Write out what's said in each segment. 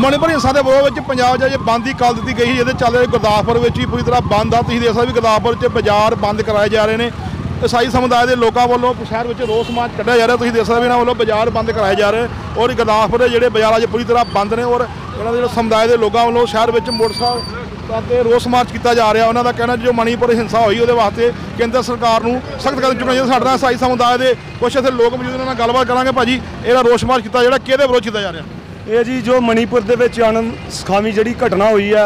ਮਣੀਪੁਰ ਹਿੰਸਾ ਦੇ ਵਿਰੋਧ ਵਿੱਚ ਪੰਜਾਬ 'ਚ ਜੇ ਬੰਦ ਦੀ ਕਾਲ ਦਿੱਤੀ ਗਈ ਸੀ ਜਿਹਦੇ ਚੱਲ ਰਹੇ ਗੁਰਦਾਸਪੁਰ ਵਿੱਚ ਵੀ ਪੂਰੀ ਤਰ੍ਹਾਂ ਬੰਦ ਆ। ਤੁਸੀਂ ਦੇਖ ਸਕਦੇ ਵੀ ਗੁਰਦਾਸਪੁਰ 'ਚ ਬਾਜ਼ਾਰ ਬੰਦ ਕਰਾਏ ਜਾ ਰਹੇ ਨੇ। ਈਸਾਈ ਸਮੁਦਾਇ ਦੇ ਲੋਕਾਂ ਵੱਲੋਂ ਸ਼ਹਿਰ ਵਿੱਚ ਰੋਸ ਮਾਰਚ ਕੱਢਿਆ ਜਾ ਰਿਹਾ। ਤੁਸੀਂ ਦੇਖ ਸਕਦੇ ਵੀ ਇਹਨਾਂ ਵੱਲੋਂ ਬਾਜ਼ਾਰ ਬੰਦ ਕਰਾਏ ਜਾ ਰਹੇ ਔਰ ਗੁਰਦਾਸਪੁਰ ਦੇ ਜਿਹੜੇ ਬਾਜ਼ਾਰ ਅੱਜ ਪੂਰੀ ਤਰ੍ਹਾਂ ਬੰਦ ਨੇ ਔਰ ਇਹਨਾਂ ਦੇ ਜਿਹੜੇ ਸਮੁਦਾਇ ਦੇ ਲੋਕਾਂ ਵੱਲੋਂ ਸ਼ਹਿਰ ਵਿੱਚ ਮੋਟਰਸਾਈਕਲ ਤੇ ਰੋਸ ਮਾਰਚ ਕੀਤਾ ਜਾ ਰਿਹਾ। ਉਹਨਾਂ ਦਾ ਕਹਿਣਾ ਜੋ ਮਣੀਪੁਰ ਹਿੰਸਾ ਹੋਈ ਉਹਦੇ ਵਾਸਤੇ ਕੇਂਦਰ ਸਰਕਾਰ ਨੂੰ ਸਖਤ ਕਦਮ ਚੁੱਕਣਾ ਚਾਹੀਦਾ ਸਾਡੇ ਨਾਲ ਈਸਾਈ ਸਮੁਦਾਇ ਦੇ ਕੁਝ ਇੱਥੇ ਲੋਕ ਮੌਜੂਦ ਨੇ, ਉਹਨਾਂ ਨਾਲ ਗੱਲਬਾਤ ਕਰਾਂਗੇ ਭਾਜੀ। ਇਹਦਾ ਰੋਸ ਮਾਰਚ ਕੀਤਾ ਜਿਹੜਾ ਕਿਹਦੇ ਵਿਰੋਧ ਕੀਤਾ ਜਾ ਰਿਹਾ? ਇਹ ਜੀ ਜੋ ਮਣੀਪੁਰ ਦੇ ਵਿੱਚ ਅਣ ਸਖਾਵੀ ਜਿਹੜੀ ਘਟਨਾ ਹੋਈ ਹੈ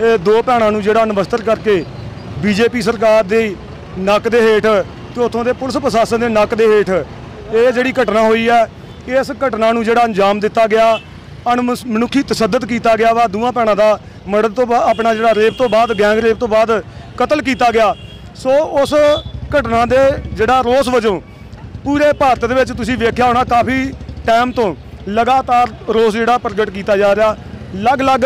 ਇਹ ਦੋ ਭੈਣਾਂ ਨੂੰ ਜਿਹੜਾ ਅਨਵਸਤਰ ਕਰਕੇ ਬੀਜੇਪੀ ਸਰਕਾਰ ਦੇ ਨੱਕ ਦੇ ਹੇਠ ਤੇ ਉੱਥੋਂ ਦੇ ਪੁਲਿਸ ਪ੍ਰਸ਼ਾਸਨ ਦੇ ਨੱਕ ਦੇ ਹੇਠ ਇਹ ਜਿਹੜੀ ਘਟਨਾ ਹੋਈ ਹੈ ਇਸ ਘਟਨਾ ਨੂੰ ਜਿਹੜਾ ਅੰਜਾਮ ਦਿੱਤਾ ਗਿਆ, ਅਣਮਨੁੱਖੀ ਤਸੱਦਦ ਕੀਤਾ ਗਿਆ ਵਾ, ਦੋਵਾਂ ਭੈਣਾਂ ਦਾ ਮਰਡਰ ਤੋਂ ਬਾਅਦ ਆਪਣਾ ਜਿਹੜਾ ਰੇਪ ਤੋਂ ਬਾਅਦ, ਗੈਂਗ ਰੇਪ ਤੋਂ ਬਾਅਦ ਕਤਲ ਕੀਤਾ ਗਿਆ। ਸੋ ਉਸ ਘਟਨਾ ਦੇ ਜਿਹੜਾ ਰੋਸ ਵਜੋਂ ਪੂਰੇ ਭਾਰਤ ਦੇ ਵਿੱਚ ਤੁਸੀਂ ਵੇਖਿਆ ਹੋਣਾ ਕਾਫੀ ਟਾਈਮ ਤੋਂ ਲਗਾਤਾਰ ਰੋਸ ਜਿਹੜਾ ਪ੍ਰਗਟ ਕੀਤਾ ਜਾ ਰਿਹਾ, ਅਲੱਗ-ਅਲੱਗ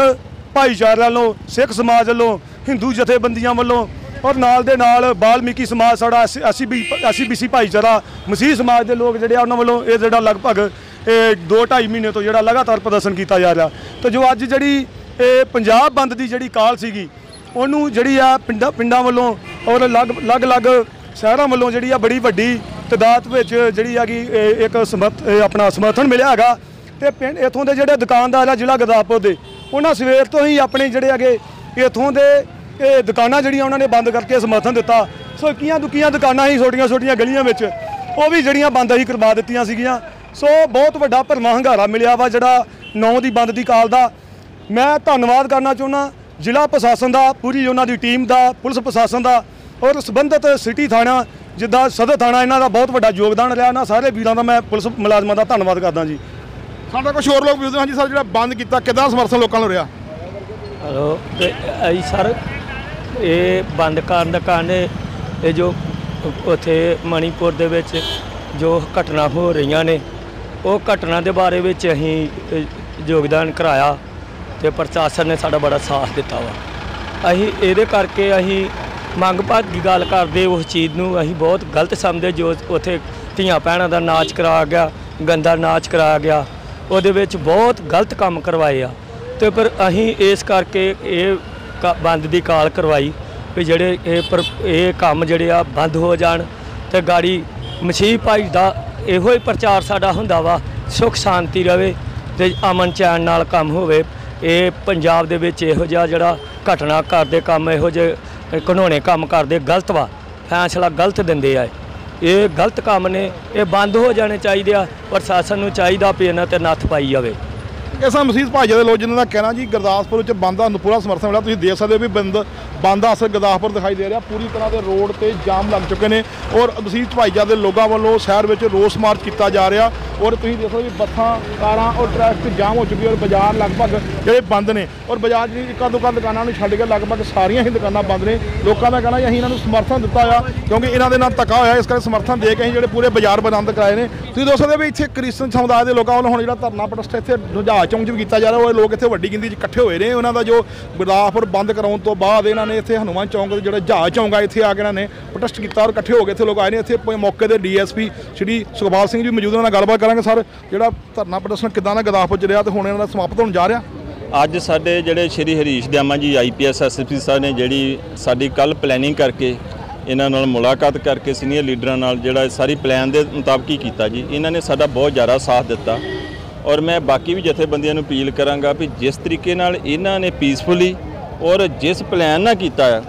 ਭਾਈਚਾਰਿਆਂ ਵੱਲੋਂ, ਸਿੱਖ ਸਮਾਜ ਵੱਲੋਂ, ਹਿੰਦੂ ਜਥੇਬੰਦੀਆਂ ਵੱਲੋਂ ਔਰ ਨਾਲ ਦੇ ਨਾਲ ਬਾਲਮੀਕੀ ਸਮਾਜ, ਸਾਡਾ ਅਸੀਂ ਵੀ ਬੀਸੀ ਭਾਈਚਾਰਾ, ਮਸੀਹ ਸਮਾਜ ਦੇ ਲੋਕ ਜਿਹੜੇ ਆ, ਉਹਨਾਂ ਵੱਲੋਂ ਇਹ ਜਿਹੜਾ ਲਗਭਗ ਇਹ 2.5 ਮਹੀਨੇ ਤੋਂ ਜਿਹੜਾ ਲਗਾਤਾਰ ਪ੍ਰਦਰਸ਼ਨ ਕੀਤਾ ਜਾ ਰਿਹਾ। ਤੇ ਜੋ ਅੱਜ ਜਿਹੜੀ ਇਹ ਪੰਜਾਬ ਬੰਦ ਦੀ ਜਿਹੜੀ ਕਾਲ ਸੀਗੀ, ਉਹਨੂੰ ਜਿਹੜੀ ਆ ਪਿੰਡਾਂ ਪਿੰਡਾਂ ਵੱਲੋਂ ਔਰ ਅਲੱਗ, ਅਲੱਗ-ਅਲੱਗ ਸ਼ਹਿਰਾਂ ਵੱਲੋਂ ਜਿਹੜੀ ਆ ਬੜੀ ਵੱਡੀ ਤਦਾਦ ਵਿੱਚ ਜਿਹੜੀ ਹੈਗੀ ਇਹ ਇੱਕ ਸਮਰਥ ਆਪਣਾ ਸਮਰਥਨ ਮਿਲਿਆ ਹੈਗਾ। ਤੇ ਪਿੰਡ ਇਥੋਂ ਦੇ ਜਿਹੜੇ ਦੁਕਾਨਦਾਰ ਆ ਜ਼ਿਲ੍ਹਾ ਗੁਰਦਾਸਪੁਰ ਦੇ, ਉਹਨਾਂ ਸਵੇਰ ਤੋਂ ਹੀ ਆਪਣੇ ਜਿਹੜੇ ਹੈਗੇ ਇਥੋਂ ਦੇ ਇਹ ਦੁਕਾਨਾਂ ਜਿਹੜੀਆਂ ਉਹਨਾਂ ਨੇ ਬੰਦ ਕਰਕੇ ਸਮਰਥਨ ਦਿੱਤਾ। ਸੋ ਕੀਆਂ ਦੁਕੀਆਂ ਦੁਕਾਨਾਂ ਹੀ ਛੋਟੀਆਂ ਛੋਟੀਆਂ ਗਲੀਆਂ ਵਿੱਚ, ਉਹ ਵੀ ਜਿਹੜੀਆਂ ਬੰਦ ਹੀ ਕਰਵਾ ਦਿੱਤੀਆਂ ਸੀਗੀਆਂ। ਸੋ ਬਹੁਤ ਵੱਡਾ ਭਰਮਾ ਹੰਗਾਰਾ ਮਿਲਿਆ ਵਾ ਜਿਹੜਾ 9 ਦੀ ਬੰਦ ਦੀ ਕਾਲ ਦਾ। ਮੈਂ ਧੰਨਵਾਦ ਕਰਨਾ ਚਾਹੁੰਦਾ ਜ਼ਿਲ੍ਹਾ ਪ੍ਰਸ਼ਾਸਨ ਦਾ, ਪੂਰੀ ਉਹਨਾਂ ਦੀ ਟੀਮ ਦਾ, ਪੁਲਿਸ ਪ੍ਰਸ਼ਾਸਨ ਦਾ ਔਰ ਸੰਬੰਧਿਤ ਸਿਟੀ ਥਾਣਾ, ਜਿੱਦਾਂ ਸਦਰ ਥਾਣਾ, ਇਹਨਾਂ ਦਾ ਬਹੁਤ ਵੱਡਾ ਯੋਗਦਾਨ ਰਿਹਾ। ਇਹਨਾਂ ਸਾਰੇ ਵੀਰਾਂ ਦਾ ਮੈਂ ਪੁਲਿਸ ਮੁਲਾਜ਼ਮਾਂ ਦਾ ਧੰਨਵਾਦ ਕਰਦਾ ਜੀ। ਸਾਡਾ ਕੁਝ ਹੋਰ ਲੋਕ ਵੀ ਹਾਂਜੀ ਸਰ, ਜਿਹੜਾ ਬੰਦ ਕੀਤਾ, ਕਿਦਾਂ ਸਮਰਥਨ ਲੋਕਾਂ ਨੂੰ ਰਿਹਾ? ਹਲੋ, ਤੇ ਅਸੀਂ ਸਰ, ਇਹ ਬੰਦ ਕਰਨ ਦਾ ਕਾਰਨ ਇਹ ਜੋ ਉੱਥੇ ਮਣੀਪੁਰ ਦੇ ਵਿੱਚ ਜੋ ਘਟਨਾ ਹੋ ਰਹੀਆਂ ਨੇ, ਉਹ ਘਟਨਾ ਦੇ ਬਾਰੇ ਵਿੱਚ ਅਸੀਂ ਯੋਗਦਾਨ ਕਰਾਇਆ ਤੇ ਪ੍ਰਸ਼ਾਸਨ ਨੇ ਸਾਡਾ ਬੜਾ ਸਾਥ ਦਿੱਤਾ ਵਾ। ਅਸੀਂ ਇਹਦੇ ਕਰਕੇ ਅਸੀਂ ਮੰਗ ਭਾਗ ਦੀ ਗੱਲ ਕਰਦੇ, ਉਸ ਚੀਜ਼ ਨੂੰ ਅਸੀਂ ਬਹੁਤ ਗਲਤ ਸਮਝਦੇ ਜੋ ਉੱਥੇ ਧੀਆਂ ਭੈਣਾਂ ਦਾ ਨਾਚ ਕਰਾਇਆ ਗਿਆ, ਗੰਦਾ ਨਾਚ ਕਰਾਇਆ ਗਿਆ। ਉਹਦੇ ਵਿੱਚ ਬਹੁਤ ਗਲਤ ਕੰਮ ਕਰਵਾਏ ਆ। ਤੇ ਪਰ ਅਸੀਂ ਇਸ ਕਰਕੇ ਇਹ ਕ- ਬੰਦ ਦੀ ਕਾਲ ਕਰਵਾਈ ਵੀ ਜਿਹੜੇ ਇਹ ਪਰ, ਇਹ ਕੰਮ ਜਿਹੜੇ ਆ ਬੰਦ ਹੋ ਜਾਣ ਤੇ ਗਾੜੀ ਮਸੀਹ ਭਾਈ ਦਾ ਇਹੋ ਹੀ ਪ੍ਰਚਾਰ ਸਾਡਾ ਹੁੰਦਾ ਵਾ, ਸੁਖ ਸ਼ਾਂਤੀ ਰਵੇ ਤੇ ਅਮਨ ਚੈਨ ਨਾਲ ਕੰਮ ਹੋਵੇ। ਇਹ ਪੰਜਾਬ ਦੇ ਵਿੱਚ ਇਹੋ ਜਿਹਾ ਜਿਹੜਾ ਘਟਨਾ ਕਰਦੇ ਕੰਮ, ਇਹੋ ਜਿਹੇ ਘਨੋਣੇ ਕੰਮ ਕਰਦੇ ਗਲਤ ਵਾ, ਫੈਸਲਾ ਗਲਤ ਦਿੰਦੇ ਆ ਇਹ ਗਲਤ ਕੰਮ ਨੇ, ਇਹ ਬੰਦ ਹੋ ਜਾਣੇ ਚਾਹੀਦੇ ਆ, ਪ੍ਰਸ਼ਾਸਨ ਨੂੰ ਚਾਹੀਦਾ ਵੀ ਇਹਨਾਂ ਤੇ ਨੱਥ ਪਾਈ ਜਾਵੇ। ਇਸਾ ਮਸੀਹ ਭਾਈਜਾ ਦੇ ਲੋਕ ਜਿਨ੍ਹਾਂ ਦਾ ਕਹਿਣਾ ਜੀ, ਗੁਰਦਾਸਪੁਰ ਵਿੱਚ ਬੰਦ ਨੂੰ ਪੂਰਾ ਸਮਰਥਨ ਮਿਲਿਆ। ਤੁਸੀਂ ਦੇਖ ਸਕਦੇ ਹੋ ਵੀ ਬੰਦ ਬੰਦ ਦਾ ਅਸਰ ਗੁਰਦਾਸਪੁਰ ਦਿਖਾਈ ਦੇ ਰਿਹਾ। ਪੂਰੀ ਤਰ੍ਹਾਂ ਦੇ ਰੋਡ ਤੇ ਜਾਮ ਲੱਗ ਚੁੱਕੇ ਨੇ ਔਰ ਮਸੀਤ ਭਾਈਜਾ ਦੇ ਲੋਕਾਂ ਵੱਲੋਂ ਸ਼ਹਿਰ ਵਿੱਚ ਰੋਸ ਮਾਰਚ ਕੀਤਾ ਜਾ ਰਿਹਾ ਔਰ ਤੁਸੀਂ ਦੇਖ ਸਕਦੇ ਵੀ ਬੱਸਾਂ, ਕਾਰਾਂ ਔਰ ਟ੍ਰੈਫਿਕ ਜਾਮ ਹੋ ਚੁੱਕੀ ਔਰ ਬਾਜ਼ਾਰ ਲਗਭਗ ਜਿਹੜੇ ਬੰਦ ਨੇ ਔਰ ਬਾਜ਼ਾਰ ਜਿਹੜੀ ਇੱਕਾ ਦੁਕਾਨ ਦੁਕਾਨਾਂ ਨੂੰ ਛੱਡ ਕੇ ਲਗਭਗ ਸਾਰੀਆਂ ਹੀ ਦੁਕਾਨਾਂ ਬੰਦ ਨੇ। ਲੋਕਾਂ ਦਾ ਕਹਿਣਾ ਜੀ, ਅਸੀਂ ਇਹਨਾਂ ਨੂੰ ਸਮਰਥਨ ਦਿੱਤਾ ਆ ਕਿਉਂਕਿ ਇਹਨਾਂ ਦੇ ਨਾਲ ਧੱਕਾ ਹੋਇਆ, ਇਸ ਕਰਕੇ ਸਮਰਥਨ ਦੇ ਕੇ ਅਸੀਂ ਜਿਹੜੇ ਪੂਰੇ ਬਾਜ਼ਾਰ ਬੰਦ ਕਰਾਏ ਨੇ। ਤੁਸੀਂ ਦੇਖ ਸਕਦੇ ਵੀ ਇੱਥੇ ਕ੍ਰਿਸਚਨ ਸਮੁਦਾਇ ਦੇ ਲੋਕਾਂ ਵੱਲੋਂ ਹੁਣ ਜਿਹੜਾ ਧਰਨਾ ਪ੍ਰੋਟੈਸਟ ਇੱਥੇ ਰੁਝਾ ਚੌਂਕ 'ਚ ਵੀ ਕੀਤਾ ਜਾ ਰਿਹਾ। ਉਹ ਲੋਕ ਇੱਥੇ ਵੱਡੀ ਗਿਣਤੀ 'ਚ ਇਕੱਠੇ ਹੋਏ ਨੇ। ਉਹਨਾਂ ਦਾ ਜੋ ਗੁਰਦਾਸਪੁਰ ਬੰਦ ਕਰਾਉਣ ਤੋਂ ਬਾਅਦ ਇਹਨਾਂ ਨੇ ਇੱਥੇ ਹਨੂਮਾਨ ਚੌਂਕ ਦੇ ਜਿਹੜਾ ਜਹਾਜ਼ ਚੌਂਕ ਆ, ਇੱਥੇ ਆ ਕੇ ਇਹਨਾਂ ਨੇ ਪ੍ਰੋਟੈਸਟ ਕੀਤਾ ਔਰ ਇਕੱਠੇ ਹੋ ਕੇ ਇੱਥੇ ਲੋਕ ਆਏ ਨੇ। ਇੱਥੇ ਪ- ਮੌਕੇ ਤੇ ਡੀਐਸਪੀ ਸ਼੍ਰੀ ਸੁਖਪਾਲ ਸਿੰਘ ਜੀ ਮੌਜੂਦ ਉਹਨਾਂ ਨਾਲ ਗੱਲਬਾਤ ਕਰਾਂਗੇ ਸਰ, ਜਿਹੜਾ ਧਰਨਾ ਪ੍ਰਦਰਸ਼ਨ ਕਿਦਾਂ ਦਾ ਗੁਰਦਾਸਪੁਰ 'ਚ ਰਿਹਾ ਤੇ ਹੁਣ ਇਹਨਾਂ ਦਾ ਸਮਾਪਤ ਹੋਣ ਜਾ ਰਿਹਾ? ਅੱਜ ਸਾਡੇ ਜਿਹੜੇ ਸ਼੍ਰੀ ਹਰੀਸ਼ ਦਿਆਮਾ ਜੀ ਆਈਪੀਐਸ ਐਸਐਸਪੀ ਸਾਹਿਬ ਨੇ ਜਿਹੜੀ ਸਾਡੀ ਕੱਲ ਪਲੈਨਿੰਗ ਕਰਕੇ ਇਹਨਾਂ ਨਾਲ ਮੁਲਾਕਾਤ ਕਰਕੇ ਸੀਨੀਅਰ ਲੀਡਰਾਂ ਨਾਲ ਜਿਹੜਾ ਸਾਰੀ ਪਲਾਨ ਦੇ ਮੁਤਾਬਕ ਹੀ ਕੀਤਾ ਜੀ। ਇਹਨਾਂ ਨੇ ਸਾਡਾ ਬਹੁਤ ਜ਼ਿਆਦਾ ਸਾਥ ਦਿੱਤਾ। ਔਰ ਮੈਂ ਬਾਕੀ ਵੀ ਜਥੇਬੰਦੀਆਂ ਨੂੰ ਅਪੀਲ ਕਰਾਂਗਾ ਵੀ ਜਿਸ ਤਰੀਕੇ ਨਾਲ ਇਹਨਾਂ ਨੇ ਪੀਸਫੁਲੀ ਔਰ ਜਿਸ ਪਲਾਨ ਨਾਲ ਕੀਤਾ ਆ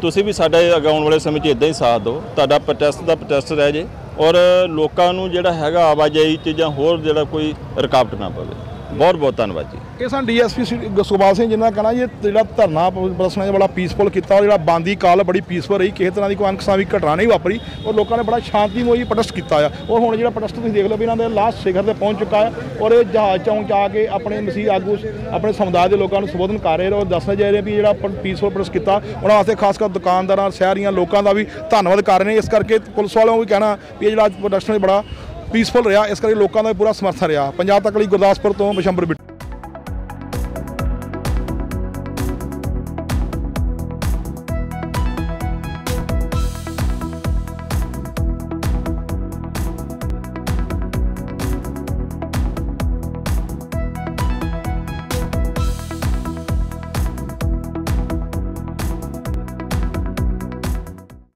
ਤੁਸੀਂ ਵੀ ਸਾਡੇ ਇਹ ਅਗਾਉਣ ਵਾਲੇ ਸਮੇਂ 'ਚ ਇਦਾਂ ਹੀ ਸਾਥ ਦਿਓ। ਤੁਹਾਡਾ ਪ੍ਰੋਟੈਸਟ ਦਾ ਪ੍ਰੋਟੈਸਟ ਰਹਿ ਜੇ ਔਰ ਲੋਕਾਂ ਨੂੰ ਜਿਹੜਾ ਹੈਗਾ ਆਵਾਜਾਈ 'ਚ ਜਾਂ ਹੋਰ ਜਿਹੜਾ ਕੋਈ ਰੁਕਾਵਟ ਨਾ ਪਵੇ। ਬਹੁਤ ਬਹੁਤ ਧੰਨਵਾਦ ਜੀ। ਇਹ ਸਨ ਡੀਐਸਪੀ ਸੁਖਪਾਲ ਸਿੰਘ ਜਿਨ੍ਹਾਂ ਦਾ ਕਹਿਣਾ ਜੀ ਇਹ ਜਿਹੜਾ ਧਰਨਾ ਪ੍ਰਦਰਸ਼ਨ ਹੈ ਬੜਾ ਪੀਸਫੁਲ ਕੀਤਾ ਔਰ ਜਿਹੜਾ ਬਾਂਦੀ ਕਾਲ ਬੜੀ ਪੀਸਫੁਲ ਰਹੀ, ਕਿਸੇ ਤਰ੍ਹਾਂ ਦੀ ਕੋਈ ਅਨਕਸਾਂ ਵੀ ਘਟਨਾ ਨਹੀਂ ਵਾਪਰੀ ਔਰ ਲੋਕਾਂ ਨੇ ਬੜਾ ਸ਼ਾਂਤੀਮਈ ਪ੍ਰੋਟੈਸਟ ਕੀਤਾ ਆ। ਔਰ ਹੁਣ ਜਿਹੜਾ ਪ੍ਰੋਟੈਸਟ ਤੁਸੀਂ ਦੇਖ ਲਓ ਵੀ ਇਹਨਾਂ ਦੇ ਲਾਸਟ ਸਿਖਰ ਤੇ ਪਹੁੰਚ ਚੁੱਕਾ ਹੈ ਔਰ ਇਹ ਜਹਾਜ਼ ਚੌਂਕ 'ਚ ਆ ਕੇ ਆਪਣੇ ਮਸੀਹ ਆਗੂ, ਆਪਣੇ ਸਮੁਦਾਇ ਦੇ ਲੋਕਾਂ ਨੂੰ ਸੰਬੋਧਨ ਕਰ ਰਹੇ ਨੇ ਔਰ ਦੱਸਣਾ ਜਾ ਰਹੇ ਵੀ ਜਿਹੜਾ ਪੀਸਫੁਲ ਪ੍ਰੋਟੈਸਟ ਕੀਤਾ, ਉਹਨਾਂ ਵਾਸਤੇ ਖਾਸ ਕਰ ਦੁਕਾਨਦਾਰਾਂ, ਸ਼ਹਿਰੀਆਂ, ਲੋਕਾਂ ਦਾ ਵੀ ਧੰਨਵਾਦ ਕਰ ਰਹੇ ਨੇ। ਇਸ ਕਰਕੇ ਪੁਲਿਸ ਵਾਲਿਆਂ ਨੂੰ ਵੀ ਕਹਿਣਾ ਵੀ ਇਹ ਜਿਹੜਾ ਪ੍ਰੋਟੈਸਟ ਬੜਾ ਪੀਸਫੁਲ ਰਿਹਾ, ਇਸ ਕਰਕੇ ਲੋਕਾਂ ਦਾ ਪੂਰਾ ਸਮਰਥਨ ਰਿਹਾ। ਪੰਜਾਬ ਤੱਕ ਲਈ ਗੁਰਦਾਸਪੁਰ ਤੋਂ ਬਸ਼ੰਬਰ ਬਿੱਟੂ